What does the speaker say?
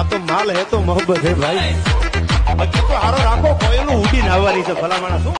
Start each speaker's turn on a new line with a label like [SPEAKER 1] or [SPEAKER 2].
[SPEAKER 1] આ તો માલ હે તો મોહબ્બત હે ભાઈ. હજી તો હારો રાખો, કોયલું ઉડીને આવવાની છે ભલામણ. શું